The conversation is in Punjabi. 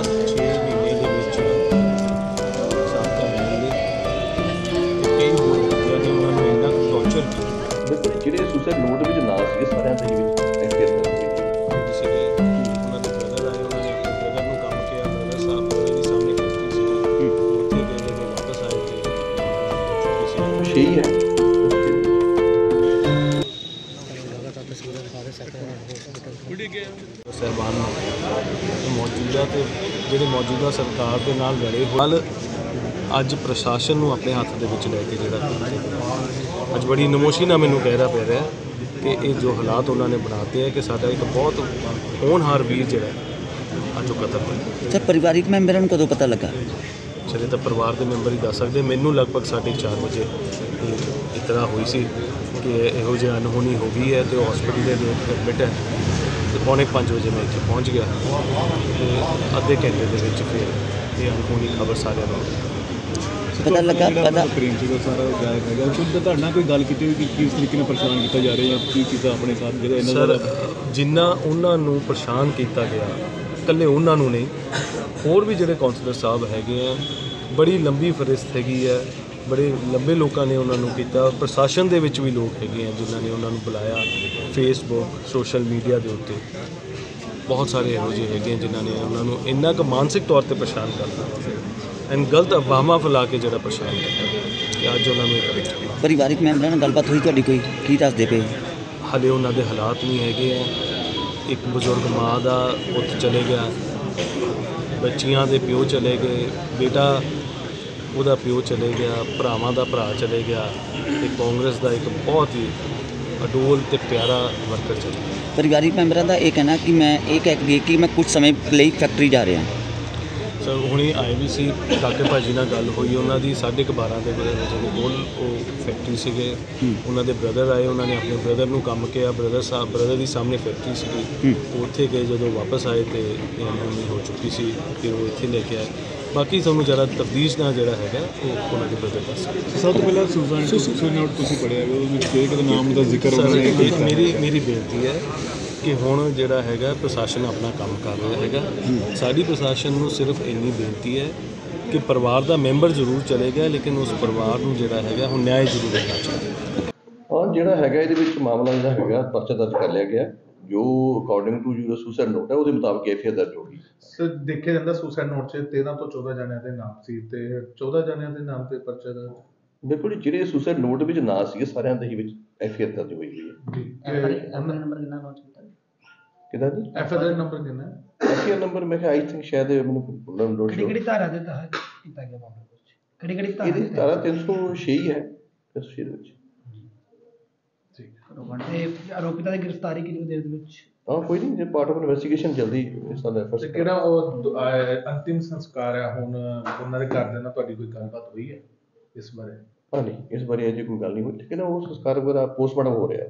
6 ਮਹੀਨੇ ਦੇ ਵਿੱਚ ਸਾਬਕਾ ਐਮਐਲਏ ਤੇ ਕਈ ਹੋਰ ਬੰਦਿਆਂ ਨੇ ਉਹਨਾਂ ਨੂੰ ਇੰਨਾ ਟੌਰਚਰ ਕੀਤਾ ਬਿਲਕੁਲ ਜਿਹੜੇ ਸੁਸਾਈਡ ਨੋਟ ਵਿੱਚ ਨਾਂ ਸੀਗੇ ਸਾਰਿਆਂ ਦੇ ਵਿੱਚ ਐਫਆਈਆਰ ਦਰਜ ਹੋਈ ਹੈ ਸਹਿਬਾਨ ਨੂੰ ਮੌਜੂਦਾ ਤੇ ਜਿਹੜੇ ਮੌਜੂਦਾ ਸਰਕਾਰ ਦੇ ਨਾਲ ਲੜੇ ਹੋਏ ਅੱਜ ਪ੍ਰਸ਼ਾਸਨ ਨੂੰ ਆਪਣੇ ਹੱਥ ਦੇ ਵਿੱਚ ਲੈ ਕੇ ਜਿਹੜਾ। ਅੱਜ ਬੜੀ ਨਮੋਸ਼ੀ ਨਾਲ ਮੈਨੂੰ ਕਹਿਣਾ ਪੈ ਰਿਹਾ ਕਿ ਇਹ ਜੋ ਹਾਲਾਤ ਉਹਨਾਂ ਨੇ ਬਣਾਤੇ ਹੈ ਕਿ ਸਾਡਾ ਇੱਕ ਬਹੁਤ ਹੋਣਹਾਰ ਵੀਰ ਜਿਹੜਾ ਅੱਜ ਉਹ ਕਤਲ ਹੋਇਆ। ਸਰ ਪਰਿਵਾਰਿਕ ਮੈਂਬਰਾਂ ਨੂੰ ਕਦੋਂ ਪਤਾ ਲੱਗਾ? ਚਲੇ ਤਾਂ ਪਰਿਵਾਰ ਦੇ ਮੈਂਬਰ ਹੀ ਦੱਸ ਸਕਦੇ। ਮੈਨੂੰ ਲਗਭਗ 4:30 ਵਜੇ ਇਹ ਇਤਲਾ ਹੋਈ ਸੀ ਕਿ ਇਹੋ ਜਿਹਾ ਅਨਹੋਣੀ ਹੋ ਗਈ ਹੈ ਤੇ ਉਹ ਹਸਪੀਟਲ ਦੇ ਵਿੱਚ ਐਡਮਿਟ ਹੈ। ਤੇ ਪੌਣੇ 5 ਵਜੇ ਮੈਂ ਇੱਥੇ ਪਹੁੰਚ ਗਿਆ ਤੇ ਅੱਧੇ ਘੰਟੇ ਦੇ ਵਿੱਚ ਫਿਰ ਇਹ ਅਨਹੋਣੀ ਖਬਰ ਸਾਰਿਆਂ ਨੂੰ ਪਤਾ ਲੱਗਾ ਪਤਾ ਪ੍ਰੇਮ ਸੀਗਾ ਸਾਰਾ ਗਾਇਬ ਹੈਗਾ? ਕੋਈ ਤੁਹਾਡੇ ਨਾਲ ਕੋਈ ਗੱਲ ਕੀਤੀ ਹੋਈ ਕਿ ਕਿਸ ਤਰੀਕੇ ਨਾਲ ਪਰੇਸ਼ਾਨ ਕੀਤਾ ਜਾ ਰਿਹਾ ਜਾਂ ਕੀ ਕੀਤਾ ਆਪਣੇ ਸਾਥ ਜਿਹੜਾ ਇਹਨਾਂ ਸਰ ਦਾ ਜਿੰਨਾ ਉਹਨਾਂ ਨੂੰ ਪਰੇਸ਼ਾਨ ਕੀਤਾ ਗਿਆ ਇਕੱਲੇ ਉਹਨਾਂ ਨੂੰ ਨਹੀਂ। ਹੋਰ ਵੀ ਜਿਹੜੇ ਕਾਉਂਸਲਰ ਸਾਹਿਬ ਹੈਗੇ ਆ ਬੜੀ ਲੰਬੀ ਫਰਿਸਤ ਹੈਗੀ ਹੈ ਬੜੇ ਲੰਬੇ ਲੋਕਾਂ ਨੇ ਉਹਨਾਂ ਨੂੰ ਕੀਤਾ ਪ੍ਰਸ਼ਾਸਨ ਦੇ ਵਿੱਚ ਵੀ ਲੋਕ ਹੈਗੇ ਆ ਜਿਨ੍ਹਾਂ ਨੇ ਉਹਨਾਂ ਨੂੰ ਬੁਲਾਇਆ ਫੇਸਬੁੱਕ ਸੋਸ਼ਲ ਮੀਡੀਆ ਦੇ ਉੱਤੇ। ਬਹੁਤ ਸਾਰੇ ਇਹੋ ਜਿਹੇ ਹੈਗੇ ਆ ਜਿਨ੍ਹਾਂ ਨੇ ਉਹਨਾਂ ਨੂੰ ਇੰਨਾ ਕੁ ਮਾਨਸਿਕ ਤੌਰ ਤੇ ਪਰੇਸ਼ਾਨ ਕਰਤਾ ਐਂਡ ਗਲਤ ਅਫਵਾਹਾਂ ਫੈਲਾ ਕੇ ਜਿਹੜਾ ਪਰੇਸ਼ਾਨ ਕੀਤਾ। ਕਿ ਅੱਜ ਉਹਨਾਂ ਨੂੰ ਪਰਿਵਾਰਿਕ ਮੈਂਬਰਾਂ ਨਾਲ ਗੱਲਬਾਤ ਹੋਈ ਤੁਹਾਡੀ ਕੋਈ? ਕੀ ਦੱਸਦੇ ਪਏ? ਹਲੇ ਉਹਨਾਂ ਦੇ ਹਾਲਾਤ ਨਹੀਂ ਹੈਗੇ ਆ। ਇੱਕ ਬਜ਼ੁਰਗ ਮਾਂ ਦਾ ਪੁੱਤ ਚਲੇ ਗਿਆ। ਬੱਚੀਆਂ ਦੇ ਪਿਓ ਚਲੇ ਗਏ, ਬੇਟਾ ਉਹਦਾ ਪਿਓ ਚਲੇ ਗਿਆ, ਭਰਾਵਾਂ ਦਾ ਭਰਾ ਚਲੇ ਗਿਆ ਤੇ ਕਾਂਗਰਸ ਦਾ ਇੱਕ ਬਹੁਤ ਹੀ ਅਡੋਲ ਤੇ ਪਿਆਰਾ ਵਰਕਰ ਚਲੇ ਗਿਆ। ਪਰਿਵਾਰਿਕ ਮੈਂਬਰਾਂ ਦਾ ਇਹ ਕਹਿਣਾ ਕਿ ਮੈਂ ਇਹ ਕਹਿ ਕੇ ਕਿ ਮੈਂ ਕੁਝ ਸਮੇਂ ਲਈ ਫੈਕਟਰੀ ਜਾ ਰਿਹਾ। ਸਰ ਹੁਣੀ ਆਏ ਵੀ ਸੀ ਕਾਕੇ ਭਾਜੀ ਨਾਲ ਗੱਲ ਹੋਈ ਉਹਨਾਂ ਦੀ 12:30 ਦੇ ਵਜੇ ਦੇ ਕੋਲ ਉਹ ਫੈਕਟਰੀ ਸੀਗੇ। ਉਹਨਾਂ ਦੇ ਬ੍ਰਦਰ ਆਏ ਉਹਨਾਂ ਨੇ ਆਪਣੇ ਬ੍ਰਦਰ ਨੂੰ ਕੰਮ ਕਿਹਾ ਬ੍ਰਦਰ ਸਾਹਿਬ ਬ੍ਰਦਰ ਦੀ ਸਾਹਮਣੇ ਫੈਕਟਰੀ ਸੀਗੀ। ਉਹ ਉੱਥੇ ਗਏ ਜਦੋਂ ਵਾਪਸ ਆਏ ਤੇ ਇਹ ਅਨਹੋਣੀ ਹੋ ਚੁੱਕੀ ਸੀ ਫਿਰ ਉਹ ਇੱਥੇ ਲੈ ਕੇ ਆਏ। ਬਾਕੀ ਤੁਹਾਨੂੰ ਜਰਾ ਤਫਦੀਸ਼ ਨਾਲ ਜਿਹੜਾ ਹੈਗਾ ਉਹ ਉਹਨਾਂ ਦੇ ਬ੍ਰਦਰ ਦੱਸ ਸਕਦੇ ਸਭ ਤੋਂ ਪਹਿਲਾਂ ਸੁਸਾਈਡ ਸੁਸਾਈਡ ਨੋਟ ਤੁਸੀਂ ਪੜਿਆ ਉਹਦੇ ਵਿੱਚ ਕਿਹੜੇ ਕਿਹਦੇ ਨਾਮ ਦਾ ਜ਼ਿਕਰ ਉਹਨਾਂ ਨੇ ਕੀਤਾ? ਮੇਰੀ ਮੇਰੀ ਬੇਨਤੀ ਹੈ ਕਿ ਹੁਣ ਜਿਹੜਾ ਹੈਗਾ ਪ੍ਰਸ਼ਾਸਨ ਆਪਣਾ ਕੰਮ ਕਰ ਰਿਹਾ ਹੈਗਾ ਸਾਡੀ ਪ੍ਰਸ਼ਾਸਨ ਨੂੰ ਸਿਰਫ ਇੰਨੀ ਬੇਨਤੀ ਹੈ ਕਿ ਪਰਿਵਾਰ ਦਾ ਮੈਂਬਰ ਜ਼ਰੂਰ ਚਲੇ ਗਿਆ ਲੇਕਿਨ ਉਸ ਪਰਿਵਾਰ ਨੂੰ ਜਿਹੜਾ ਹੈਗਾ ਹੁਣ ਨਿਆਂ ਜ਼ਰੂਰ ਮਿਲਣਾ ਚਾਹੀਦਾ ਹਾਂ ਜਿਹੜਾ ਹੈਗਾ ਇਹਦੇ ਵਿੱਚ ਮਾਮਲਾ ਜਿਹੜਾ ਹੈਗਾ ਪਰਚਾ ਦਰਜ ਕਰ ਲਿਆ ਗਿਆ ਜੋ ਅਕੋਰਡਿੰਗ ਟੂ ਜਿਹੜਾ ਸੁਸਾਈਡ ਨੋਟ ਹੈ ਉਹਦੇ ਮੁਤਾਬਕ ਐਫਆਈਆਰ ਦਰਜ ਹੋ ਗਈ ਸਰ ਦੇਖਿਆ ਜਾਂਦਾ ਸੁਸਾਈਡ ਨੋਟ 'ਚ 13 ਤੋਂ 14 ਜਣਿਆਂ ਦੇ ਨਾਮ ਸੀ ਤੇ 14 ਜਣਿਆਂ ਦੇ ਨਾਮ ਤੇ ਪਰਚਾ ਦਰਜ ਬਿਲਕੁਲ ਜਿਹੜੇ ਸੁਸਾਈਡ ਨੋਟ ਵਿੱਚ ਨਾਂ ਸੀਗੇ ਸਾਰਿਆਂ ਦੇ ਹੀ ਵਿੱਚ ਐਫਆਈਆਰ ਦਰਜ ਹੋਈ ਹੋਈ ਹੈ ਜੀ ਨੰਬਰ ਕਿੰਨਾ ਨੋਟ ਕਿਹਦਾ ਜੀ? ਐਫ ਦਾ ਨੰਬਰ ਕਿੰਨਾ ਹੈ? ਐਫਆਈਆਰ ਨੰਬਰ ਮੈਂ ਕਿਹਾ ਆਈ ਥਿੰਕ ਸ਼ਾਇਦ ਇਹ ਮੈਨੂੰ ਪ੍ਰੋਬਲਮ ਨੋਟ ਕਿਹੜੀ ਕਿਹੜੀ ਧਾਰਾ ਦੇ ਤਹਿਤ ਕੀਤਾ ਗਿਆ ਮਾਮਲਾ ਕਿਹੜੀ ਕਿਹੜੀ ਧਾਰਾ ਇਹਦੀ ਦੇ ਧਾਰਾ 306 ਹੀ ਹੈ 306 ਦੇ ਵਿੱਚ ਤਹਿਤ ਤੇ ਆਰੋਪਿਤਾ ਦੀ ਗ੍ਰਿਫਤਾਰੀ ਕਿੰਨੀ ਦੇਰ ਦੇ ਵਿੱਚ? ਹਾਂ ਕੋਈ ਨਹੀਂ ਜੇ ਪਾਰਟ ਆਫ ਇਨਵੈਸਟੀਗੇਸ਼ਨ ਜਲਦੀ ਇਸ ਦਾ ਤੇ ਐਫਰਟਸ ਕਿਹੜਾ ਉਹ ਦ- ਅੰਤਿਮ ਸੰਸਕਾਰ ਹੈ ਹੁਣ ਉਹਨਾਂ ਦੇ ਘਰਦਿਆਂ ਨਾਲ ਤੁਹਾਡੀ ਕੋਈ ਗੱਲਬਾਤ ਹੋਈ ਹੈ ਇਸ ਬਾਰੇ? ਹਾਂ ਨਹੀਂ ਇਸ ਬਾਰੇ ਅਜੇ ਕੋਈ ਗੱਲ ਨਹੀਂ ਹੋਈ। ਲੇਕਿਨ ਉਹ ਸੰਸਕਾਰ ਵਗੈਰਾ ਪੋਸਟਮਾਰਟਮ ਹੋ ਰਿਹਾ।